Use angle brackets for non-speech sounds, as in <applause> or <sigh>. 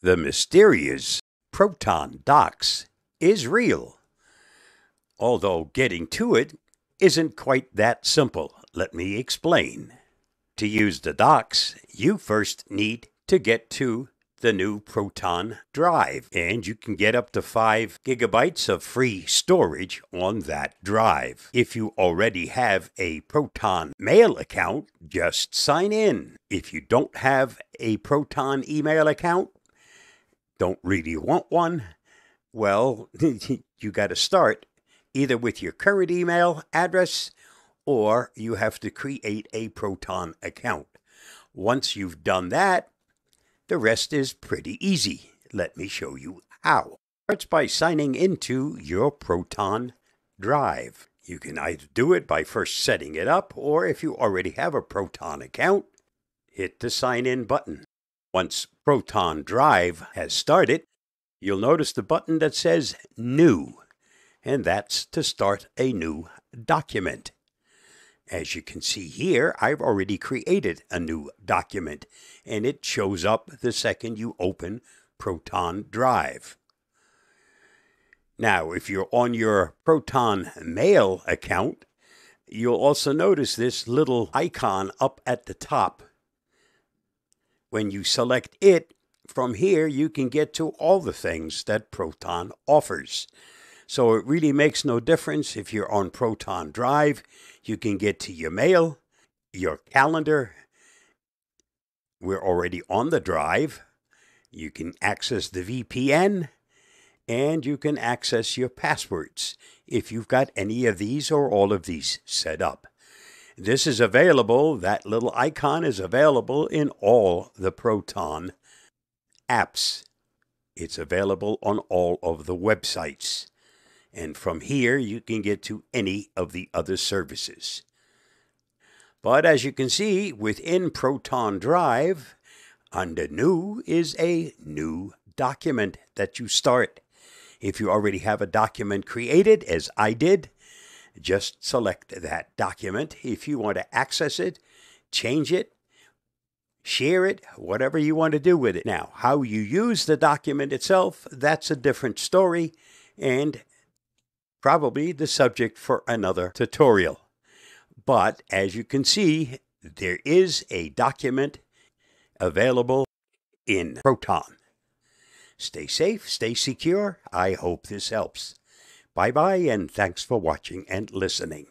The mysterious Proton Docs is real. Although getting to it isn't quite that simple. Let me explain. To use the docs, you first need to get to the new Proton drive, and you can get up to 5 gigabytes of free storage on that drive. If you already have a Proton mail account, just sign in. If you don't have a Proton email account, don't really want one, well, <laughs> you got to start either with your current email address or you have to create a Proton account. Once you've done that, the rest is pretty easy. Let me show you how. Starts by signing into your Proton drive. You can either do it by first setting it up, or if you already have a Proton account, hit the sign in button. Once Proton Drive has started, you'll notice the button that says New, and that's to start a new document. As you can see here, I've already created a new document and it shows up the second you open Proton Drive. Now, if you're on your Proton Mail account, you'll also notice this little icon up at the top. When you select it, from here you can get to all the things that Proton offers. So it really makes no difference if you're on Proton Drive. You can get to your mail, your calendar. We're already on the drive. You can access the VPN and you can access your passwords if you've got any of these or all of these set up. This is available, that little icon is available in all the Proton apps. It's available on all of the websites. And from here, you can get to any of the other services. But as you can see, within Proton Drive, under New is a new document that you start. If you already have a document created, as I did, just select that document. If you want to access it, change it, share it, whatever you want to do with it. Now, how you use the document itself, that's a different story. And probably the subject for another tutorial. But as you can see, there is a document available in Proton. Stay safe, stay secure. I hope this helps. Bye bye, and thanks for watching and listening.